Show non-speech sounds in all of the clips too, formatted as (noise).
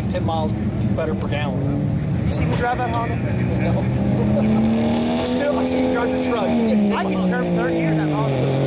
like 10 miles better per gallon. You see me drive that Honda? (laughs) Still, I see you drive the truck. You get 10 I can turn third gear in that Honda.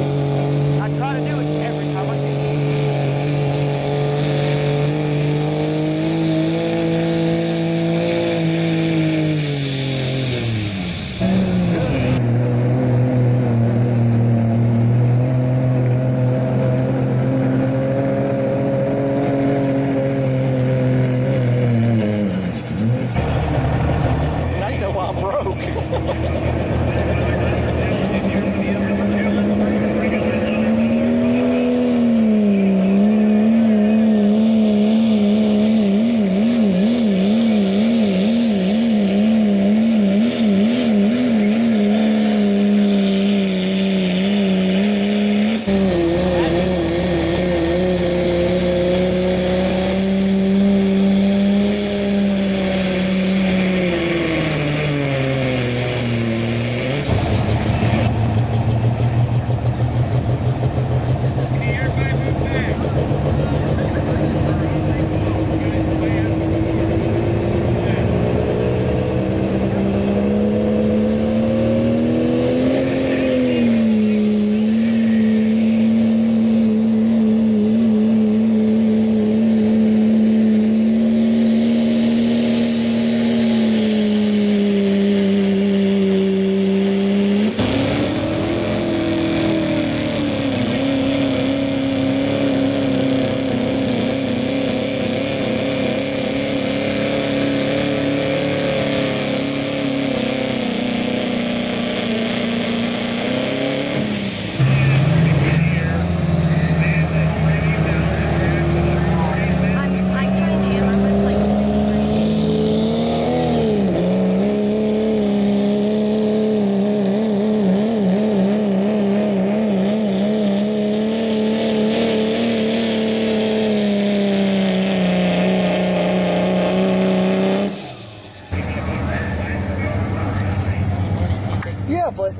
But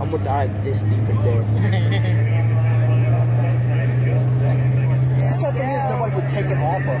I'm gonna die this deep in debt. the sad thing is nobody would take it off of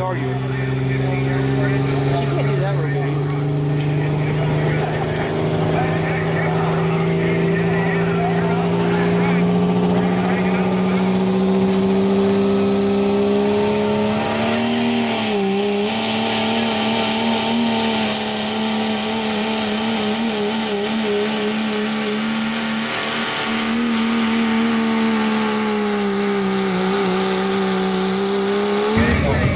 are you?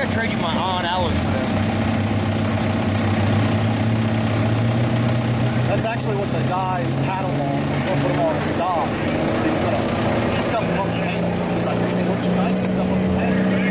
gotta trade you my on alloys for them. That's actually what the guy had. He's gonna put them on his He's gonna them up. He's like, they look too nice to up.